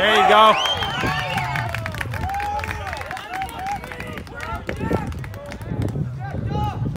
There you go.